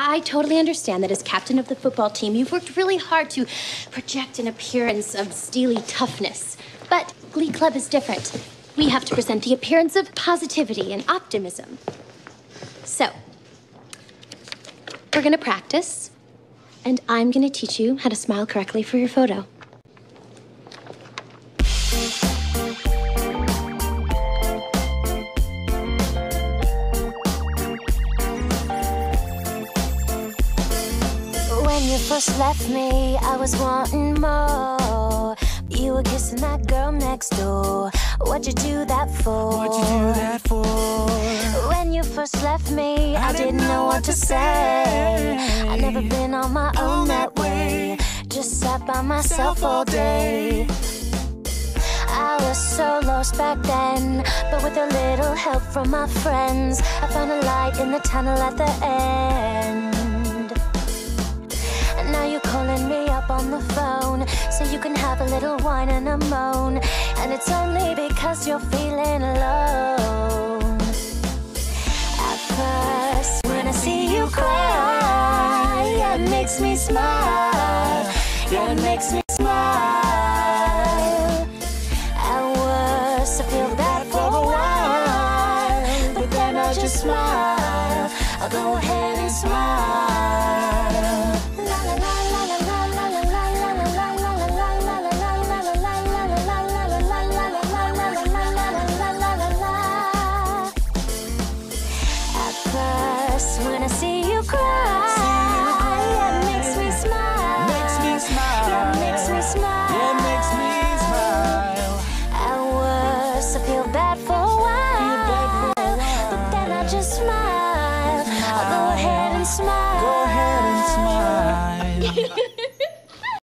I totally understand that as captain of the football team, you've worked really hard to project an appearance of steely toughness. But Glee Club is different. We have to present the appearance of positivity and optimism. So, we're gonna practice, and I'm gonna teach you how to smile correctly for your photo. When you first left me, I was wanting more. You were kissing that girl next door. What'd you do that for? What'd you do that for? When you first left me, I, didn't know what to say. I never been on my own that way. Just sat by myself all day. I was so lost back then, but with a little help from my friends, I found a light in the tunnel at the end. Now you're calling me up on the phone so you can have a little wine and a moan. And it's only because you're feeling alone. At first, when I see you cry, yeah, it makes me smile. Yeah, it makes me smile. At worst, I feel bad for a while, but then I just smile. I'll go ahead and smile. wanna see you cry. Yeah, makes me smile. Makes me smile. Yeah, makes me smile. Yeah, makes me smile. I was I feel bad for a while, but then I just smile. I'll go ahead and smile. Go ahead and smile.